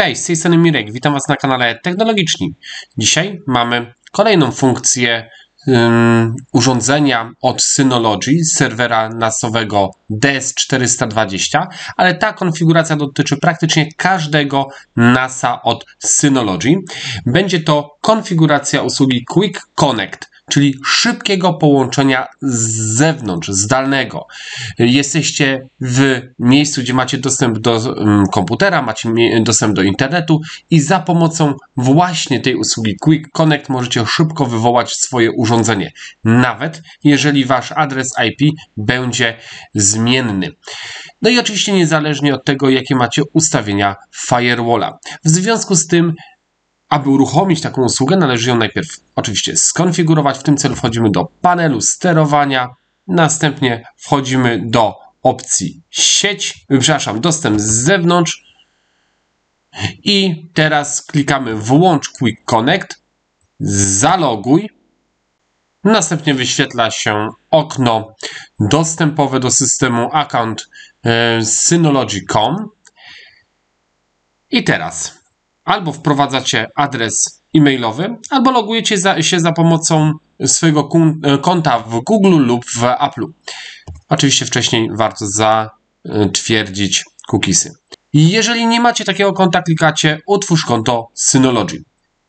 Cześć, z tej strony Mirek, witam Was na kanale Technologiczni. Dzisiaj mamy kolejną funkcję um, urządzenia od Synology, serwera nasowego DS420, ale ta konfiguracja dotyczy praktycznie każdego NASA od Synology. Będzie to konfiguracja usługi Quick Connect czyli szybkiego połączenia z zewnątrz, zdalnego. Jesteście w miejscu, gdzie macie dostęp do mm, komputera, macie dostęp do internetu i za pomocą właśnie tej usługi Quick Connect możecie szybko wywołać swoje urządzenie, nawet jeżeli wasz adres IP będzie zmienny. No i oczywiście niezależnie od tego, jakie macie ustawienia firewalla. W związku z tym aby uruchomić taką usługę, należy ją najpierw oczywiście skonfigurować. W tym celu wchodzimy do panelu sterowania, następnie wchodzimy do opcji sieć, przepraszam, dostęp z zewnątrz i teraz klikamy włącz Quick Connect, zaloguj. Następnie wyświetla się okno dostępowe do systemu account e, Synology.com. I teraz albo wprowadzacie adres e-mailowy, albo logujecie za, się za pomocą swojego e, konta w Google lub w Apple. Oczywiście wcześniej warto zatwierdzić cookiesy. Jeżeli nie macie takiego konta, klikacie utwórz konto Synology.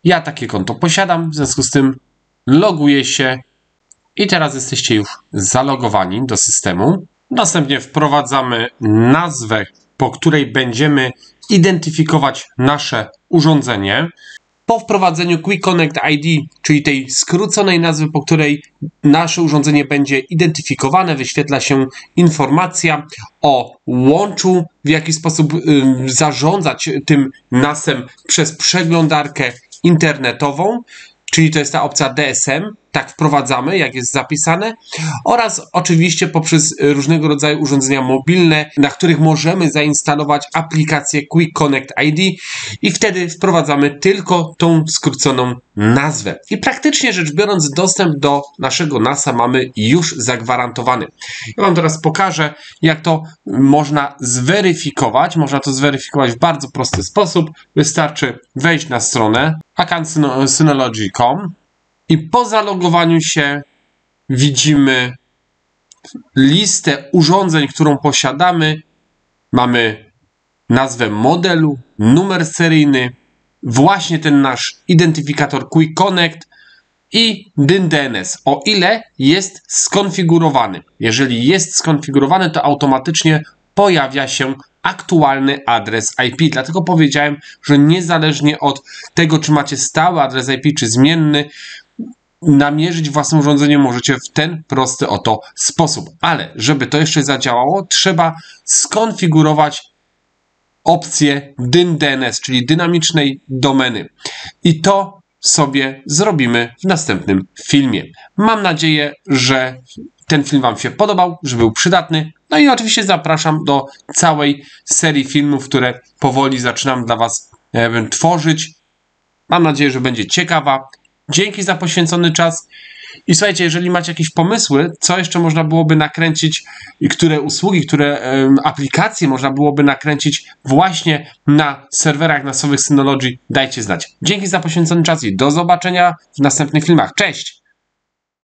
Ja takie konto posiadam, w związku z tym loguję się i teraz jesteście już zalogowani do systemu. Następnie wprowadzamy nazwę, po której będziemy identyfikować nasze urządzenie. Po wprowadzeniu Quick Connect ID, czyli tej skróconej nazwy, po której nasze urządzenie będzie identyfikowane, wyświetla się informacja o łączu, w jaki sposób zarządzać tym NASem przez przeglądarkę internetową, czyli to jest ta opcja DSM, tak wprowadzamy, jak jest zapisane, oraz oczywiście poprzez różnego rodzaju urządzenia mobilne, na których możemy zainstalować aplikację Quick Connect ID i wtedy wprowadzamy tylko tą skróconą nazwę. I praktycznie rzecz biorąc, dostęp do naszego NASA mamy już zagwarantowany. Ja Wam teraz pokażę, jak to można zweryfikować. Można to zweryfikować w bardzo prosty sposób. Wystarczy wejść na stronę accountsynology.com i po zalogowaniu się widzimy listę urządzeń, którą posiadamy. Mamy nazwę modelu, numer seryjny, właśnie ten nasz identyfikator Quick Connect i DIN DNS, o ile jest skonfigurowany. Jeżeli jest skonfigurowany, to automatycznie pojawia się aktualny adres IP. Dlatego powiedziałem, że niezależnie od tego, czy macie stały adres IP, czy zmienny, namierzyć własne urządzenie możecie w ten prosty oto sposób. Ale żeby to jeszcze zadziałało, trzeba skonfigurować opcję DIN DNS, czyli dynamicznej domeny. I to sobie zrobimy w następnym filmie. Mam nadzieję, że ten film Wam się podobał, że był przydatny. No i oczywiście zapraszam do całej serii filmów, które powoli zaczynam dla Was e, tworzyć. Mam nadzieję, że będzie ciekawa. Dzięki za poświęcony czas. I słuchajcie, jeżeli macie jakieś pomysły, co jeszcze można byłoby nakręcić i które usługi, które um, aplikacje można byłoby nakręcić właśnie na serwerach nasowych Synology, dajcie znać. Dzięki za poświęcony czas i do zobaczenia w następnych filmach. Cześć!